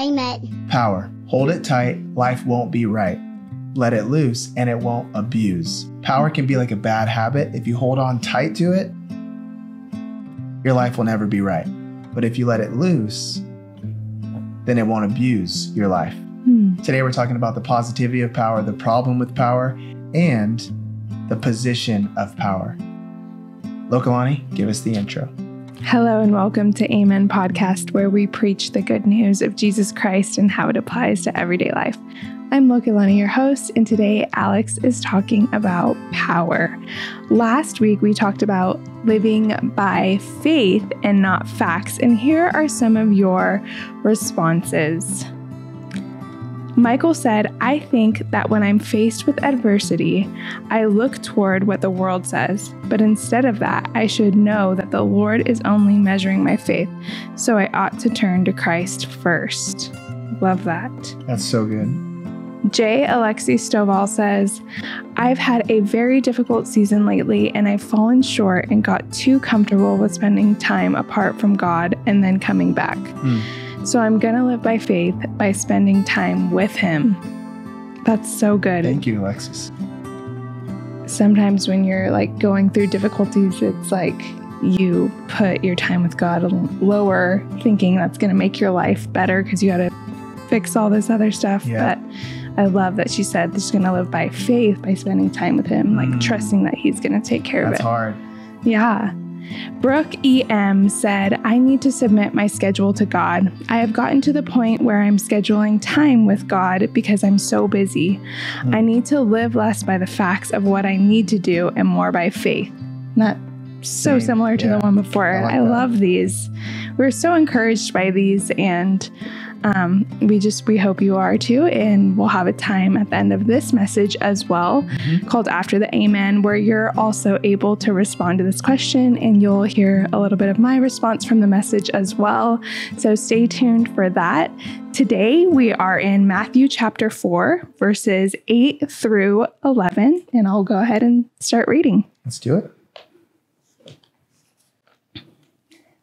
Amen. Power. Hold it tight, life won't be right. Let it loose and it won't abuse. Power can be like a bad habit. If you hold on tight to it, your life will never be right. But if you let it loose, then it won't abuse your life. Hmm. Today, we're talking about the positivity of power, the problem with power, and the position of power. Lokelani, give us the intro. Hello and welcome to Amen Podcast, where we preach the good news of Jesus Christ and how it applies to everyday life. I'm Lokelani, your host, and today Alex is talking about power. Last week we talked about living by faith and not facts, and here are some of your responses. Michael said, I think that when I'm faced with adversity, I look toward what the world says, but instead of that, I should know that the Lord is only measuring my faith, so I ought to turn to Christ first. Love that. That's so good. J. Alexi Stovall says, I've had a very difficult season lately, and I've fallen short and got too comfortable with spending time apart from God and then coming back. Hmm. So I'm going to live by faith by spending time with Him. That's so good. Thank you, Alexis. Sometimes when you're like going through difficulties, it's like you put your time with God lower, thinking that's going to make your life better because you got to fix all this other stuff. Yeah. But I love that she said she's going to live by faith by spending time with Him, like Mm. trusting that He's going to take care That's of it. hard. Yeah. Brooke EM said, I need to submit my schedule to God. I have gotten to the point where I'm scheduling time with God because I'm so busy. Hmm. I need to live less by the facts of what I need to do and more by faith. Not so Same. similar to Yeah. the one before. I like I, love these. We're so encouraged by these and um, we just we hope you are too and we'll have a time at the end of this message as well Mhm. called after the amen where you're also able to respond to this question and you'll hear a little bit of my response from the message as well so stay tuned for that today we are in matthew chapter 4 verses 8 through 11 and i'll go ahead and start reading Let's do it.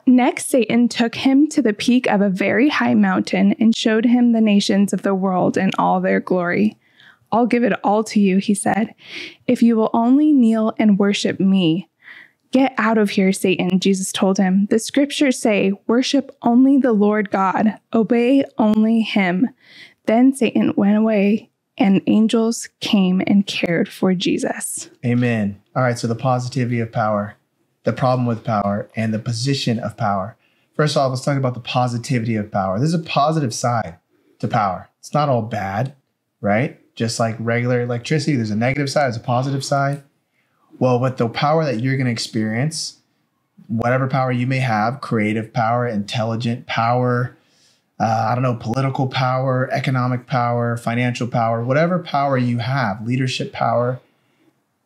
Next, Satan took him to the peak of a very high mountain and showed him the nations of the world in all their glory. I'll give it all to you, he said, if you will only kneel and worship me. Get out of here, Satan, Jesus told him. The scriptures say, worship only the Lord God, obey only him. Then Satan went away, and angels came and cared for Jesus. Amen. All right, so the positivity of power, the problem with power, and the position of power. First off, let's talk about the positivity of power. There's a positive side to power. It's not all bad, right? Just like regular electricity, there's a negative side, there's a positive side. Well, with the power that you're going to experience, whatever power you may have creative power, intelligent power, uh, I don't know, political power, economic power, financial power, whatever power you have, leadership power,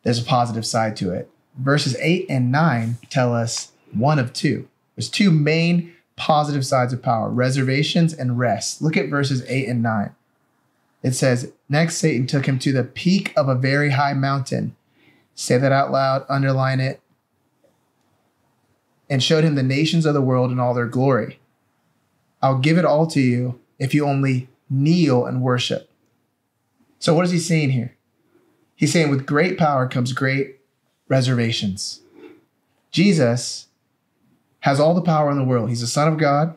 there's a positive side to it. Verses 8 and 9 tell us one of two. There's two main positive sides of power reservations and rest. Look at verses 8 and 9. It says, Next, Satan took him to the peak of a very high mountain. Say that out loud, underline it. And showed him the nations of the world in all their glory. I'll give it all to you if you only kneel and worship. So, what is he saying here? He's saying, with great power comes great reservations. Jesus has all the power in the world. He's the Son of God.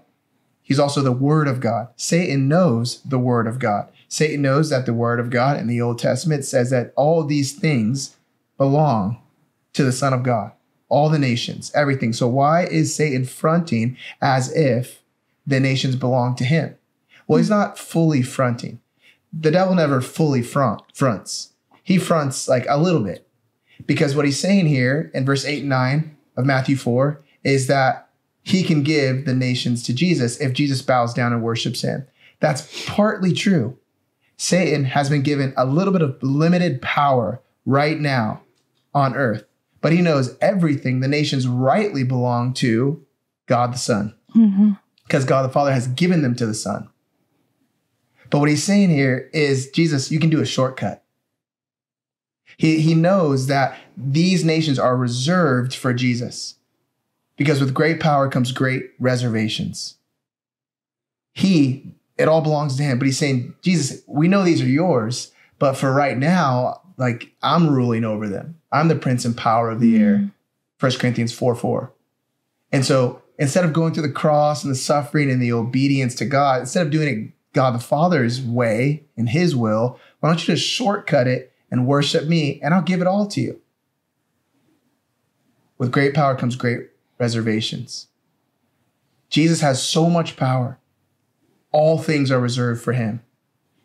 He's also the Word of God. Satan knows the Word of God. Satan knows that the Word of God in the Old Testament says that all these things belong to the Son of God, all the nations, everything. So, why is Satan fronting as if the nations belong to him? Well, he's not fully fronting. The devil never fully front fronts. He fronts like a little bit. Because what he's saying here in verse 8 and 9 of Matthew 4 is that he can give the nations to Jesus if Jesus bows down and worships him. That's partly true. Satan has been given a little bit of limited power right now on earth, but he knows everything the nations rightly belong to God the Son Mm-hmm. because God the Father has given them to the Son. But what he's saying here is, Jesus, you can do a shortcut. He, he knows that these nations are reserved for Jesus because with great power comes great reservations. He it all belongs to him. But he's saying, Jesus, we know these are yours, but for right now, like I'm ruling over them. I'm the prince and power of the air. Mm-hmm. 1 Corinthians 4 4. And so instead of going through the cross and the suffering and the obedience to God, instead of doing it God the Father's way and his will, why don't you just shortcut it and worship me and I'll give it all to you? With great power comes great reservations. Jesus has so much power. All things are reserved for him.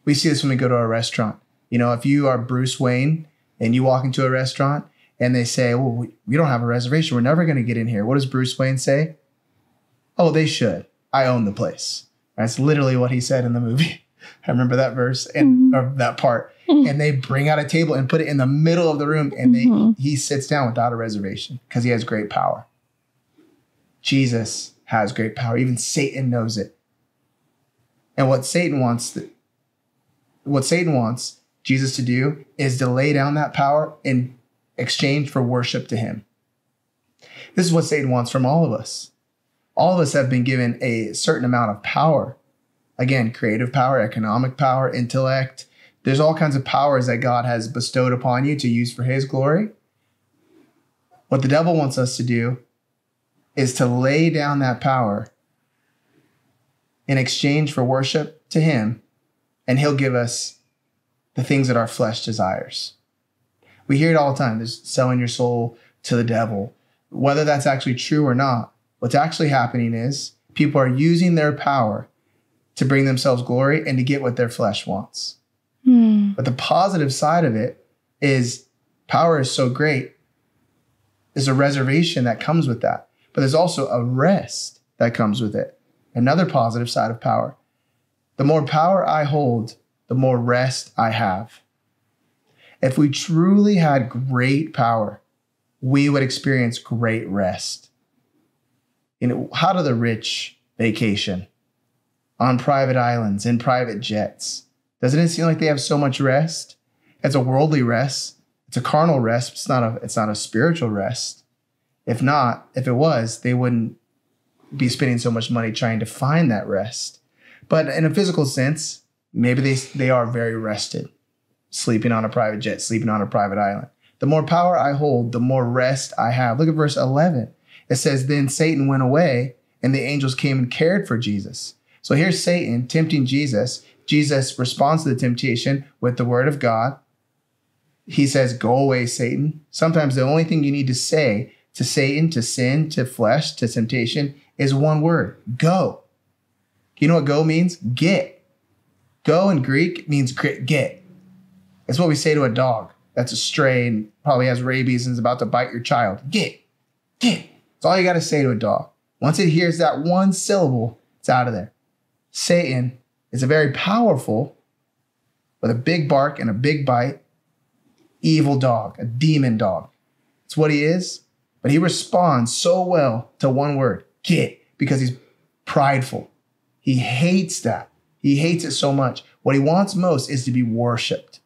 We see this when we go to a restaurant. You know, if you are Bruce Wayne and you walk into a restaurant and they say, Well, we, don't have a reservation. We're never going to get in here. What does Bruce Wayne say? Oh, they should. I own the place. That's literally what he said in the movie. I remember that verse and mm-hmm. that part. Mm-hmm. And they bring out a table and put it in the middle of the room, and they mm-hmm. he sits down without a reservation because he has great power. Jesus has great power. Even Satan knows it. And what Satan wants, what Satan wants Jesus to do is to lay down that power in exchange for worship to him. This is what Satan wants from all of us. All of us have been given a certain amount of power Again, creative power, economic power, intellect. There's all kinds of powers that God has bestowed upon you to use for his glory. What the devil wants us to do is to lay down that power in exchange for worship to him, and he'll give us the things that our flesh desires. We hear it all the time. There's selling your soul to the devil. Whether that's actually true or not, what's actually happening is people are using their power to bring themselves glory and to get what their flesh wants. Mm. But the positive side of it is power is so great. There's a reservation that comes with that, but there's also a rest that comes with it. Another positive side of power. The more power I hold, the more rest I have. If we truly had great power, we would experience great rest. You know, how do the rich vacation? On private islands in private jets. Doesn't it seem like they have so much rest? It's a worldly rest. It's a carnal rest. It's not a it's not a spiritual rest. If not, if it was, they wouldn't be spending so much money trying to find that rest. But in a physical sense, maybe they they are very rested, sleeping on a private jet, sleeping on a private island. The more power I hold, the more rest I have. Look at verse 11. It says, Then Satan went away, and the angels came and cared for Jesus. So here's Satan tempting Jesus. Jesus responds to the temptation with the word of God. He says, Go away, Satan. Sometimes the only thing you need to say to Satan, to sin, to flesh, to temptation is one word go. You know what go means? Get. Go in Greek means get. It's what we say to a dog that's a stray and probably has rabies and is about to bite your child. Get. Get. That's all you got to say to a dog. Once it hears that one syllable, it's out of there. Satan is a very powerful, with a big bark and a big bite, evil dog, a demon dog. It's what he is, but he responds so well to one word, get, because he's prideful. He hates that. He hates it so much. What he wants most is to be worshiped.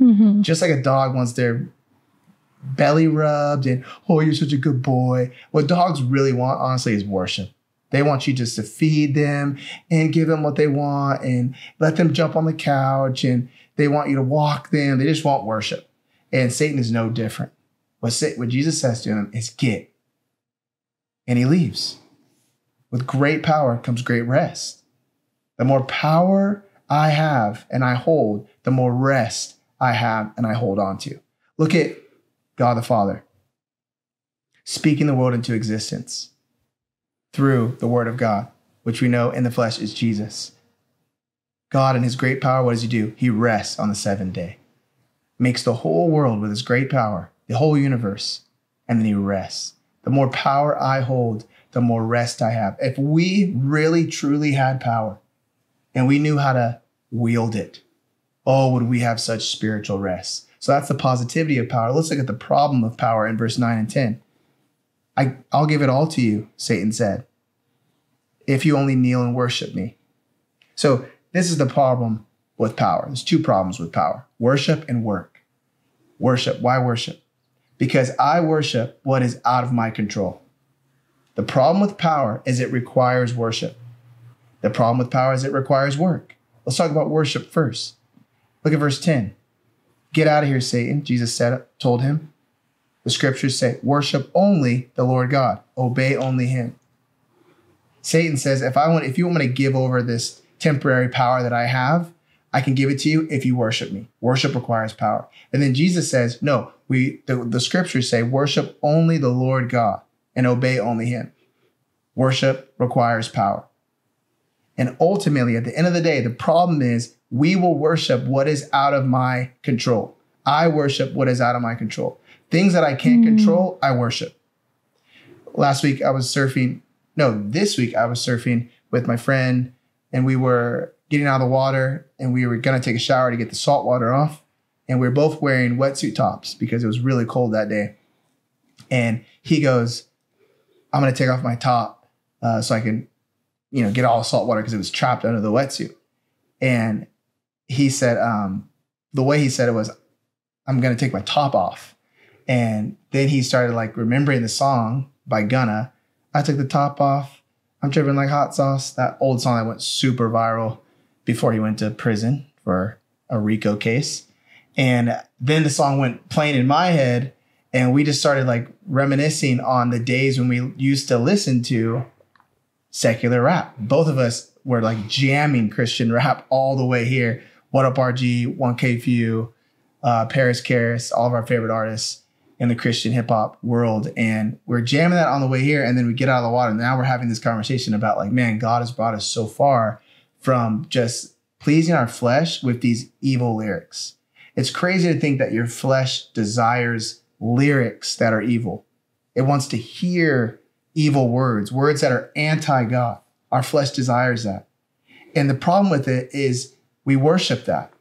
Mm-hmm. Just like a dog wants their belly rubbed and, oh, you're such a good boy. What dogs really want, honestly, is worship. They want you just to feed them and give them what they want and let them jump on the couch and they want you to walk them. They just want worship. And Satan is no different. What, what Jesus says to him is get. And he leaves. With great power comes great rest. The more power I have and I hold, the more rest I have and I hold on to. Look at God the Father speaking the world into existence through the word of God, which we know in the flesh is Jesus. God, in his great power, what does he do? He rests on the seventh day, makes the whole world with his great power, the whole universe, and then he rests. The more power I hold, the more rest I have. If we really, truly had power and we knew how to wield it, oh, would we have such spiritual rest? So that's the positivity of power. Let's look at the problem of power in verse 9 and 10. I, I'll give it all to you, Satan said, if you only kneel and worship me. So, this is the problem with power. There's two problems with power worship and work. Worship. Why worship? Because I worship what is out of my control. The problem with power is it requires worship. The problem with power is it requires work. Let's talk about worship first. Look at verse 10. Get out of here, Satan, Jesus said, told him. The scriptures say, worship only the Lord God, obey only him. Satan says, if I want, if you want me to give over this temporary power that I have, I can give it to you if you worship me. Worship requires power. And then Jesus says, no, we the, the scriptures say worship only the Lord God and obey only him. Worship requires power. And ultimately, at the end of the day, the problem is we will worship what is out of my control. I worship what is out of my control. Things that I can't mm. control, I worship. Last week I was surfing. No, this week I was surfing with my friend and we were getting out of the water and we were going to take a shower to get the salt water off. And we were both wearing wetsuit tops because it was really cold that day. And he goes, I'm going to take off my top uh, so I can, you know, get all the salt water because it was trapped under the wetsuit. And he said, um, the way he said it was, I'm going to take my top off. And then he started like remembering the song by Gunna. I took the top off. I'm tripping like hot sauce. That old song that went super viral before he went to prison for a RICO case. And then the song went playing in my head, and we just started like reminiscing on the days when we used to listen to secular rap. Both of us were like jamming Christian rap all the way here. What Up RG, 1K Phew, uh, Parris Chariz, all of our favorite artists in the Christian hip hop world. And we're jamming that on the way here. And then we get out of the water. And now we're having this conversation about like, man, God has brought us so far from just pleasing our flesh with these evil lyrics. It's crazy to think that your flesh desires lyrics that are evil. It wants to hear evil words, words that are anti God. Our flesh desires that. And the problem with it is we worship that.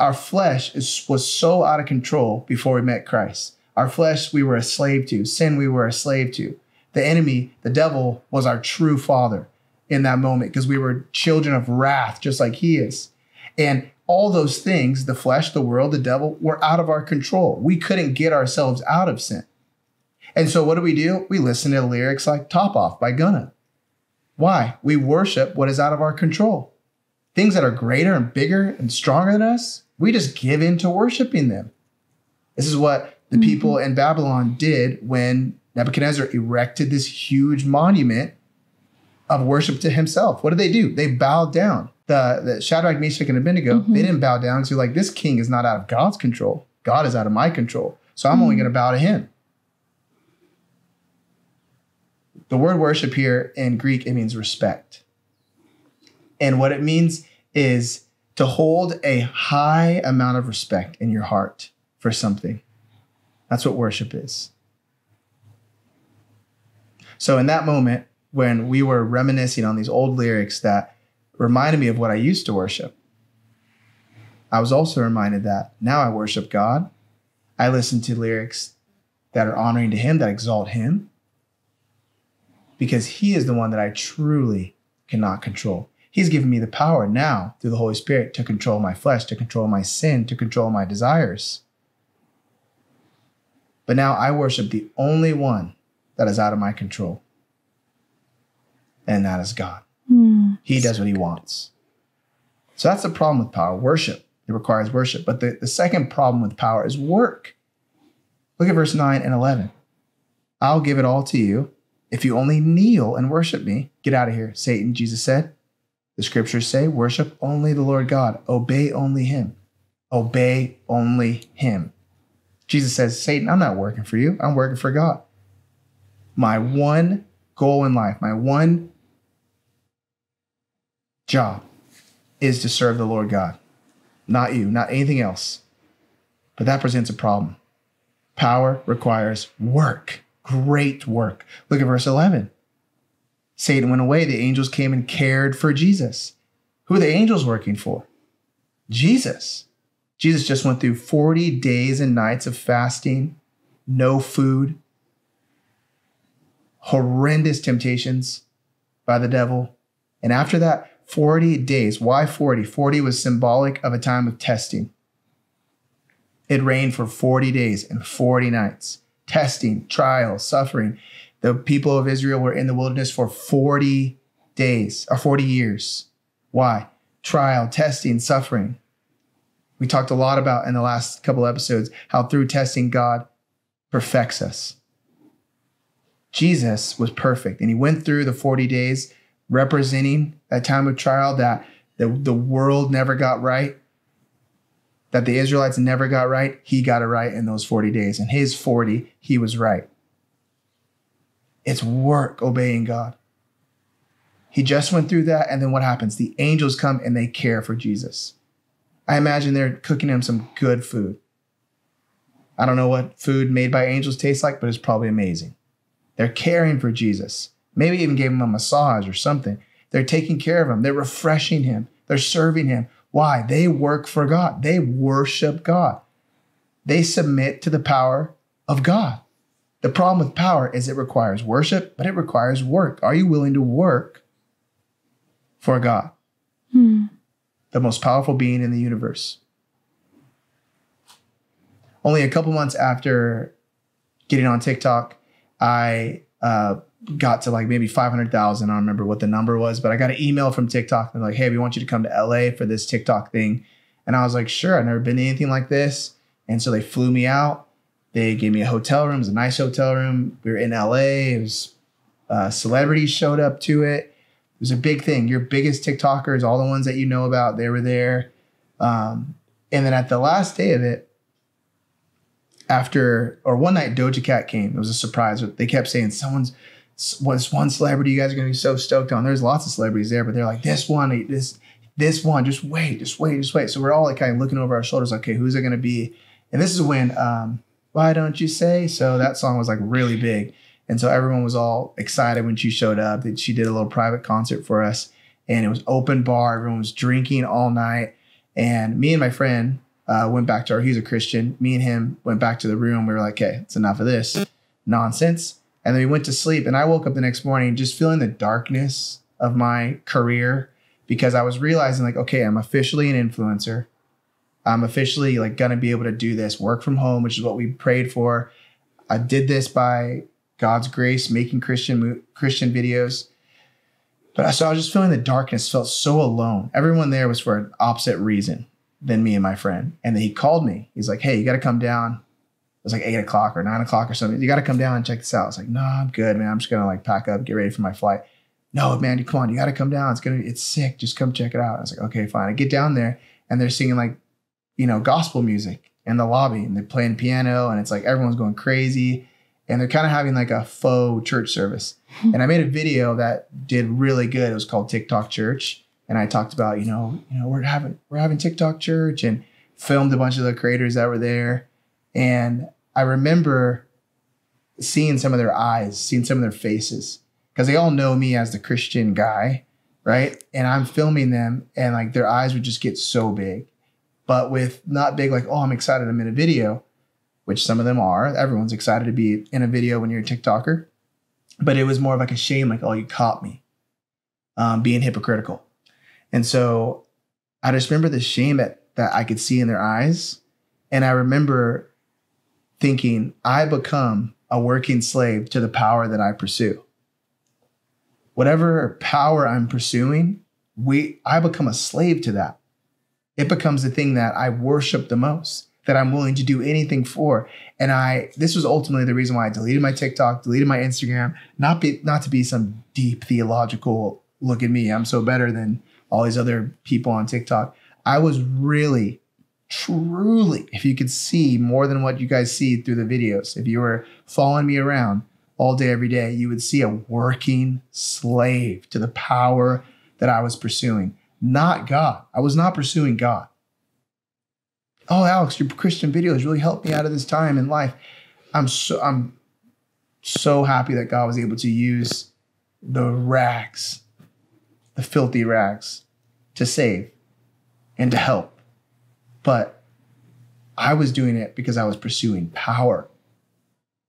Our flesh is, was so out of control before we met Christ. Our flesh, we were a slave to. Sin, we were a slave to. The enemy, the devil, was our true father in that moment because we were children of wrath, just like he is. And all those things, the flesh, the world, the devil, were out of our control. We couldn't get ourselves out of sin. And so what do we do? We listen to lyrics like Top Off by Gunna. Why? We worship what is out of our control. Things that are greater and bigger and stronger than us, we just give in to worshiping them. This is what the mm-hmm. people in Babylon did when Nebuchadnezzar erected this huge monument of worship to himself. What did they do? They bowed down. The, the Shadrach, Meshach, and Abednego, mm-hmm. they didn't bow down to like, this king is not out of God's control. God is out of my control. So I'm mm-hmm. only going to bow to him. The word worship here in Greek, it means respect. And what it means is to hold a high amount of respect in your heart for something. That's what worship is. So in that moment, when we were reminiscing on these old lyrics that reminded me of what I used to worship. I was also reminded that now I worship God. I listen to lyrics that are honoring to Him, that exalt Him, because He is the one that I truly cannot control. He's given me the power now through the Holy Spirit to control my flesh, to control my sin, to control my desires. But now I worship the only one that is out of my control and that is God. Mm, he does what he wants. So that's the problem with power worship. It requires worship. But the, the second problem with power is work. Look at verse 9 and 11. I'll give it all to you if you only kneel and worship me. Get out of here, Satan, Jesus said. The scriptures say, worship only the Lord God, obey only him. Obey only him. Jesus says, Satan, I'm not working for you, I'm working for God. My one goal in life, my one job is to serve the Lord God, not you, not anything else. But that presents a problem. Power requires work, great work. Look at verse 11. Satan went away. The angels came and cared for Jesus. Who are the angels working for? Jesus. Jesus just went through 40 days and nights of fasting, no food, horrendous temptations by the devil. And after that, 40 days. Why 40? 40 was symbolic of a time of testing. It rained for 40 days and 40 nights. Testing, trial, suffering. The people of Israel were in the wilderness for 40 days or 40 years. Why? trial, testing, suffering. We talked a lot about in the last couple episodes how through testing, God perfects us. Jesus was perfect, and he went through the 40 days representing that time of trial that the, the world never got right, that the Israelites never got right. He got it right in those 40 days. And his 40, he was right. It's work obeying God. He just went through that. And then what happens? The angels come and they care for Jesus. I imagine they're cooking him some good food. I don't know what food made by angels tastes like, but it's probably amazing. They're caring for Jesus. Maybe even gave him a massage or something. They're taking care of him. They're refreshing him. They're serving him. Why? They work for God. They worship God. They submit to the power of God. The problem with power is it requires worship, but it requires work. Are you willing to work for God? Hmm. The most powerful being in the universe. Only a couple months after getting on TikTok, I uh, got to like maybe 500,000. I don't remember what the number was, but I got an email from TikTok. They're like, hey, we want you to come to LA for this TikTok thing. And I was like, sure, I've never been to anything like this. And so they flew me out. They gave me a hotel room. It was a nice hotel room. We were in LA. It was uh, celebrities showed up to it. It was a big thing. Your biggest TikTokers, all the ones that you know about, they were there. Um, and then at the last day of it, after or one night Doja Cat came. It was a surprise. They kept saying someone's was one celebrity you guys are gonna be so stoked on. There's lots of celebrities there, but they're like this one, this this one. Just wait, just wait, just wait. So we're all like kind of looking over our shoulders. Okay, who's it gonna be? And this is when um, why don't you say so? That song was like really big, and so everyone was all excited when she showed up. That she did a little private concert for us, and it was open bar. Everyone was drinking all night, and me and my friend uh, went back to our, he's a Christian. Me and him went back to the room. We were like, okay, it's enough of this nonsense. And then we went to sleep. And I woke up the next morning just feeling the darkness of my career because I was realizing, like, okay, I'm officially an influencer. I'm officially like gonna be able to do this work from home, which is what we prayed for. I did this by God's grace, making Christian Christian videos. But I, so I was just feeling the darkness, felt so alone. Everyone there was for an opposite reason than me and my friend. And then he called me. He's like, hey, you got to come down. It was like eight o'clock or nine o'clock or something. You got to come down and check this out. I was like, no, I'm good, man. I'm just to like pack up, get ready for my flight. No, man, you come on. You got to come down. It's to, it's sick. Just come check it out. I was like, okay, fine. I get down there and they're singing like, you know, gospel music in the lobby and they're playing piano and it's like everyone's going crazy and they're kind of having like a faux church service. Hmm. and I made a video that did really good. It was called TikTok Church and I talked about, you know, you know, we're having we're having TikTok church and filmed a bunch of the creators that were there. And I remember seeing some of their eyes, seeing some of their faces, because they all know me as the Christian guy, right? And I'm filming them, and like their eyes would just get so big, but with not big like, oh, I'm excited, I'm in a video, which some of them are. Everyone's excited to be in a video when you're a TikToker, but it was more of like a shame, like, oh, you caught me, um, being hypocritical. And so I just remember the shame that, that I could see in their eyes. And I remember thinking, I become a working slave to the power that I pursue. Whatever power I'm pursuing, we I become a slave to that. It becomes the thing that I worship the most, that I'm willing to do anything for. And I this was ultimately the reason why I deleted my TikTok, deleted my Instagram, not be not to be some deep theological look at me, I'm so better than all these other people on TikTok. I was really, truly, if you could see more than what you guys see through the videos, if you were following me around all day, every day, you would see a working slave to the power that I was pursuing, not God. I was not pursuing God. Oh, Alex, your Christian videos really helped me out of this time in life. I'm so I'm so happy that God was able to use the rags the filthy rags to save and to help. But I was doing it because I was pursuing power.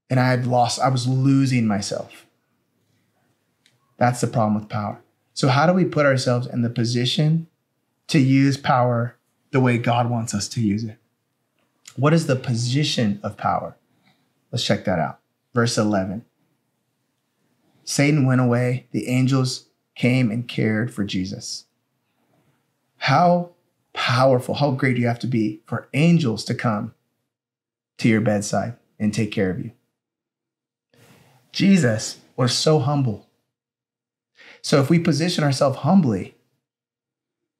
And I had lost, I was losing myself. That's the problem with power. So, how do we put ourselves in the position to use power the way God wants us to use it? What is the position of power? Let's check that out. Verse 11 Satan went away, the angels came and cared for Jesus. how powerful, how great do you have to be for angels to come to your bedside and take care of you? Jesus was so humble. So if we position ourselves humbly,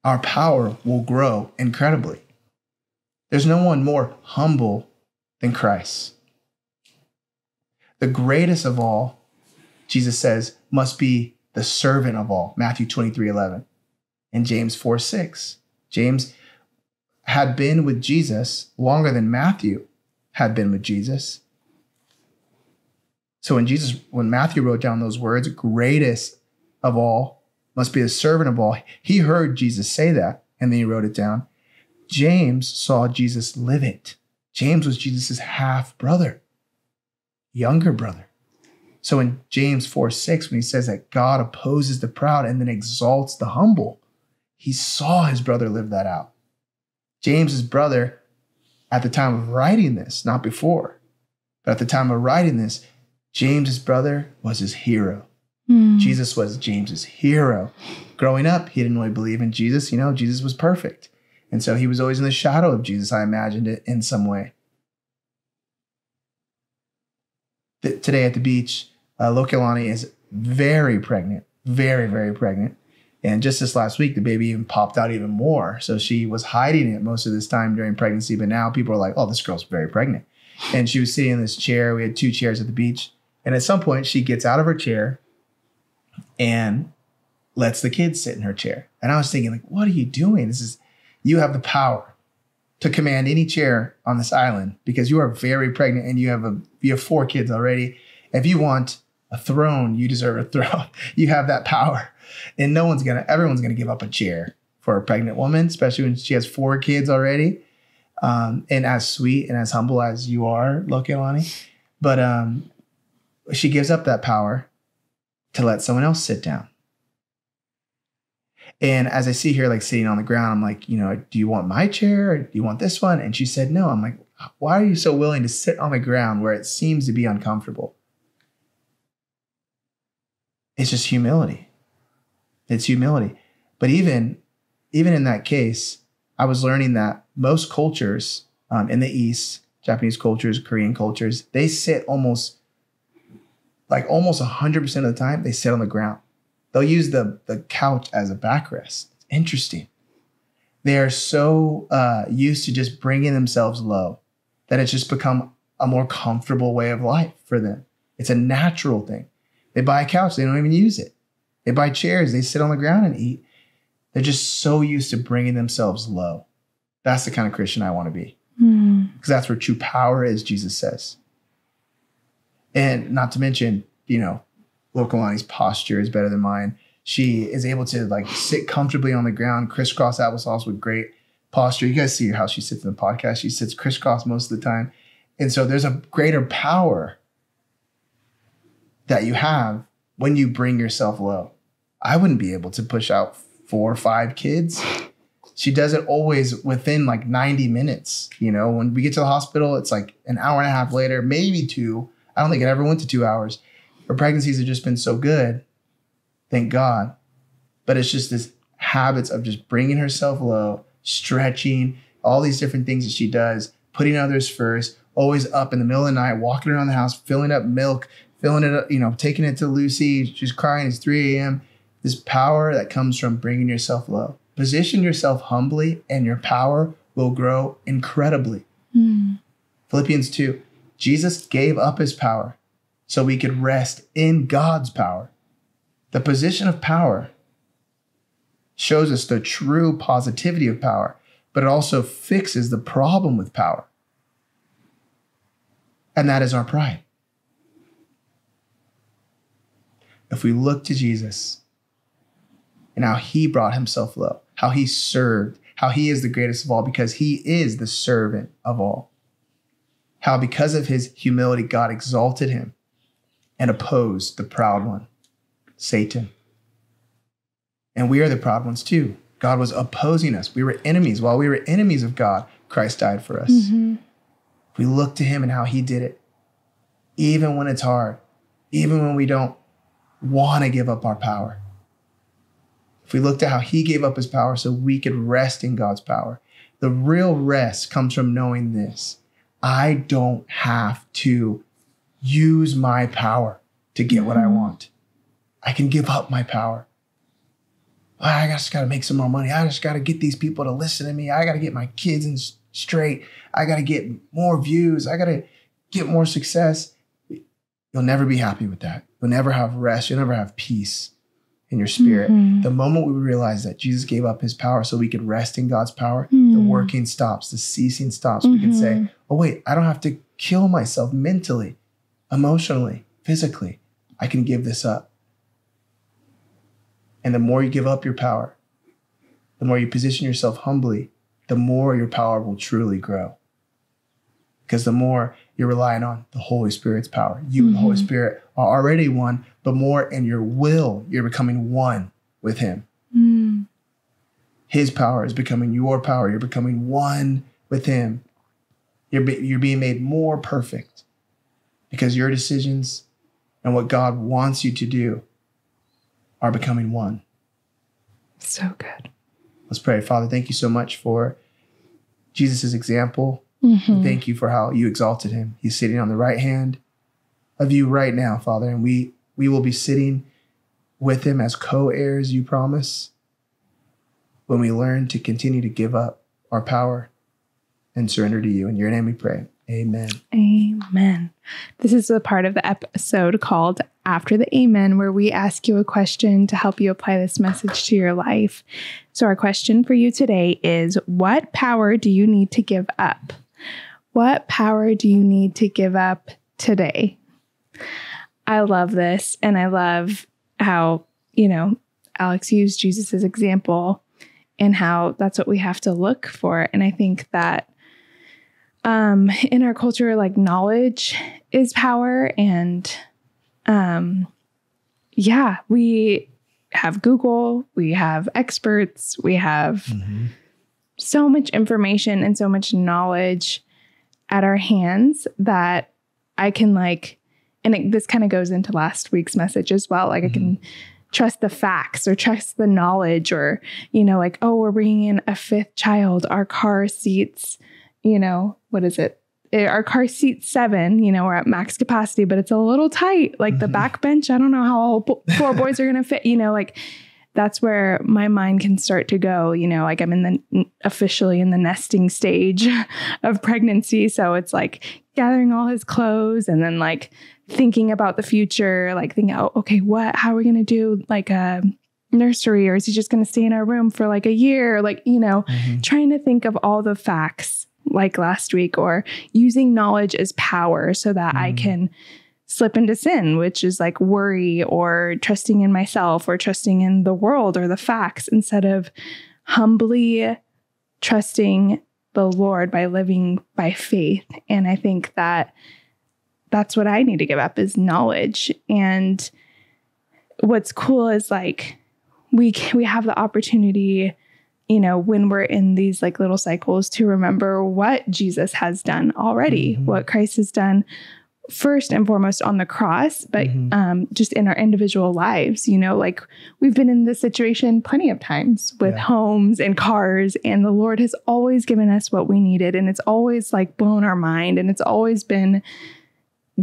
our power will grow incredibly. There's no one more humble than Christ. The greatest of all, Jesus says, must be the servant of all. Matthew 23 11. And James 4 6. James had been with Jesus longer than Matthew had been with Jesus. So when Jesus, when Matthew wrote down those words, greatest of all must be a servant of all, he heard Jesus say that and then he wrote it down. James saw Jesus live it. James was Jesus' half brother, younger brother. So in James 4 6, when he says that God opposes the proud and then exalts the humble, he saw his brother live that out. James's brother, at the time of writing this, not before, but at the time of writing this, James's brother was his hero. Mm. Jesus was James's hero. Growing up, he didn't really believe in Jesus. You know, Jesus was perfect. And so he was always in the shadow of Jesus, I imagined it in some way. today at the beach, uh, Lokelani is very pregnant, very, very pregnant. And just this last week, the baby even popped out even more. So she was hiding it most of this time during pregnancy. But now people are like, oh, this girl's very pregnant. And she was sitting in this chair. We had two chairs at the beach. And at some point, she gets out of her chair and lets the kids sit in her chair. And I was thinking, like, what are you doing? This is, you have the power to command any chair on this island because you are very pregnant and you have a, you have four kids already. If you want a throne, you deserve a throne. you have that power. And no one's gonna, everyone's gonna give up a chair for a pregnant woman, especially when she has four kids already. Um, and as sweet and as humble as you are, Lokelani. But um, she gives up that power to let someone else sit down. And as I see her like sitting on the ground, I'm like, you know, do you want my chair or do you want this one? And she said, no. I'm like, why are you so willing to sit on the ground where it seems to be uncomfortable? It's just humility. It's humility. But even even in that case, I was learning that most cultures um, in the East, Japanese cultures, Korean cultures, they sit almost like almost 100% of the time, they sit on the ground. They'll use the, the couch as a backrest. It's interesting. They are so uh, used to just bringing themselves low that it's just become a more comfortable way of life for them. It's a natural thing. They buy a couch, they don't even use it. They buy chairs, they sit on the ground and eat. They're just so used to bringing themselves low. That's the kind of Christian I want to be. Because mm. that's where true power is, Jesus says. And not to mention, you know, Lokelani's posture is better than mine. She is able to like sit comfortably on the ground, crisscross applesauce with great posture. You guys see how she sits in the podcast. She sits crisscross most of the time. And so there's a greater power that you have when you bring yourself low. I wouldn't be able to push out four or five kids. She does it always within like 90 minutes. You know, when we get to the hospital, it's like an hour and a half later, maybe two. I don't think it ever went to two hours. Her pregnancies have just been so good. Thank God. But it's just this habits of just bringing herself low, stretching, all these different things that she does, putting others first, always up in the middle of the night, walking around the house, filling up milk, filling it up, you know, taking it to Lucy. She's crying. It's 3 a.m. This power that comes from bringing yourself low. Position yourself humbly, and your power will grow incredibly. Mm. Philippians 2 Jesus gave up his power so we could rest in God's power. The position of power shows us the true positivity of power, but it also fixes the problem with power. And that is our pride. If we look to Jesus and how he brought himself low, how he served, how he is the greatest of all because he is the servant of all how because of his humility, God exalted him and opposed the proud one, Satan. And we are the proud ones too. God was opposing us. We were enemies. While we were enemies of God, Christ died for us. Mm-hmm. We look to him and how he did it, even when it's hard, even when we don't want to give up our power. if we looked at how he gave up his power so we could rest in God's power, the real rest comes from knowing this I don't have to use my power to get what I Mhm. want. I can give up my power. I just got to make some more money. I just got to get these people to listen to me. I got to get my kids in straight. I got to get more views. I got to get more success. You'll never be happy with that. You'll never have rest. You'll never have peace in your spirit. Mhm. The moment we realize that Jesus gave up his power so we could rest in God's power, the Hmm. working stops, the ceasing stops. We can say, Mhm. oh, wait, I don't have to kill myself mentally, emotionally, physically. I can give this up. And the more you give up your power, the more you position yourself humbly, the more your power will truly grow. Because the more you're relying on the Holy Spirit's power, you and the Holy Mhm. Spirit are already one, but more in your will, you're becoming one with Him. Mm. His power is becoming your power. You're becoming one with Him. You're, be, you're being made more perfect because your decisions and what God wants you to do are becoming one. So good. Let's pray. Father, thank you so much for Jesus' example. Mhm. Thank you for how you exalted him. He's sitting on the right hand of you right now, Father, and we we will be sitting with him as co-heirs, you promise, when we learn to continue to give up our power and surrender to you. In your name we pray. Amen. Amen. This is the part of the episode called After the Amen, where we ask you a question to help you apply this message to your life. So, our question for you today is What power do you need to give up? What power do you need to give up today? I love this. And I love how, you know, Alex used Jesus as example and how that's what we have to look for. And I think that um in our culture like knowledge is power and um yeah we have google we have experts we have so much information and so much knowledge at our hands that i can like and it, this kind of goes into last week's message as well like i can trust the facts or trust the knowledge or you know like oh we're bringing in a fifth child our car seats you know, what is it? Eh, Our car seat seven, you know, we're at max capacity, but it's a little tight. Like the Mhm. back bench, I don't know how all four boys are going to fit, you know, like that's where my mind can start to go, you know, like I'm in the officially in the nesting stage of pregnancy. So it's like gathering all his clothes and then like thinking about the future, like thinking, oh, okay, what, how are we going to do like a nursery or is he just going to stay in our room for like a year? Like, you know, Mhm. trying to think of all the facts like last week or using knowledge as power so that I Mhm. can slip into sin, which is like worry or trusting in myself or trusting in the world or the facts instead of humbly trusting the Lord by living by faith. And I think that that's what I need to give up is knowledge. And what's cool is like we can, we have the opportunity you know, when we're in these like little cycles to remember what Jesus has done already, Mhm. what Christ has done first and foremost on the cross, but Mhm. um, just in our individual lives, you know, like we've been in this situation plenty of times with Yeah. homes and cars, and the Lord has always given us what we needed, and it's always like blown our mind, and it's always been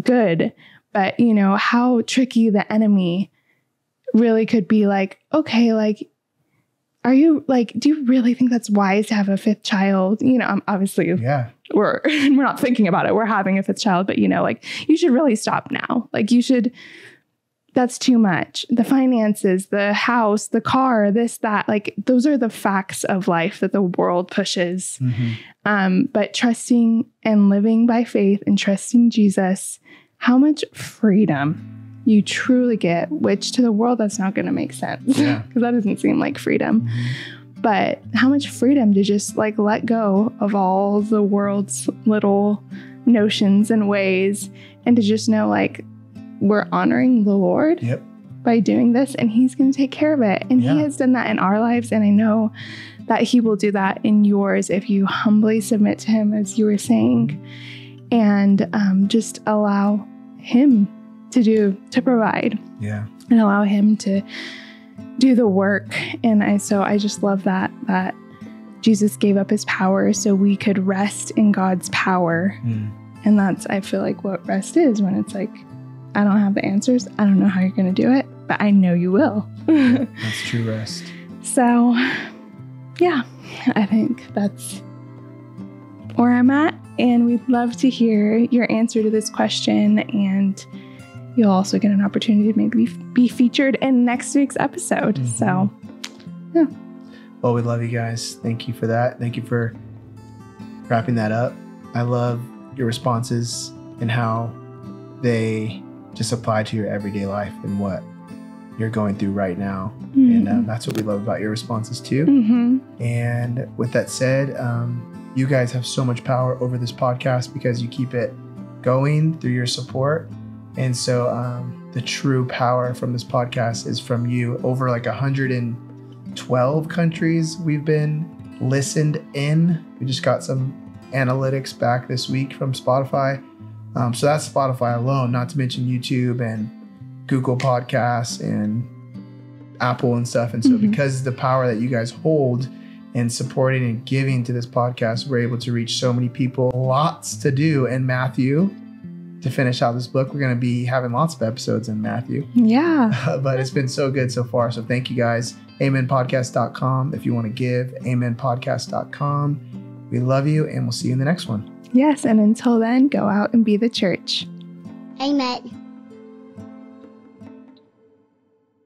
good. But, you know, how tricky the enemy really could be like, okay, like, are you like, do you really think that's wise to have a fifth child? You know, I'm obviously Yeah. We're we're not thinking about it. We're having a fifth child, but you know, like you should really stop now. Like you should that's too much. The finances, the house, the car, this, that, like those are the facts of life that the world pushes. Mhm. Um, but trusting and living by faith and trusting Jesus, how much freedom you truly get, which to the world that's not going to make sense Yeah. because that doesn't seem like freedom. Mhm. But how much freedom to just like let go of all the world's little notions and ways and to just know like we're honoring the Lord Yep. by doing this and he's going to take care of it. And Yeah. he has done that in our lives and I know that he will do that in yours if you humbly submit to him as you were saying and um, just allow him to do to provide Yeah. and allow him to do the work. And I so I just love that that Jesus gave up his power so we could rest in God's power. Mm. And that's I feel like what rest is when it's like I don't have the answers. I don't know how you're going to do it, but I know you will. That's true rest. So, yeah, I think that's where I'm at. And we'd love to hear your answer to this question. And you'll also get an opportunity to maybe be featured in next week's episode. Mhm. So, Well, we love you guys. Thank you for that. Thank you for wrapping that up. I love your responses and how they just apply to your everyday life and what you're going through right now. And uh, that's what we love about your responses too. hmm And with that said, um, you guys have so much power over this podcast because you keep it going through your support. And so um, the true power from this podcast is from you. Over like 112 countries we've been listened in. We just got some analytics back this week from Spotify. Um, so that's Spotify alone, not to mention YouTube and Google Podcasts and Apple and stuff. And so, Mhm. because of the power that you guys hold in supporting and giving to this podcast, we're able to reach so many people. Lots to do in Matthew to finish out this book. We're going to be having lots of episodes in Matthew, Yeah. but it's been so good so far. So, thank you guys. AmenPodcast.com if you want to give. AmenPodcast.com. We love you, and we'll see you in the next one. Yes. And until then, go out and be the church. Amen.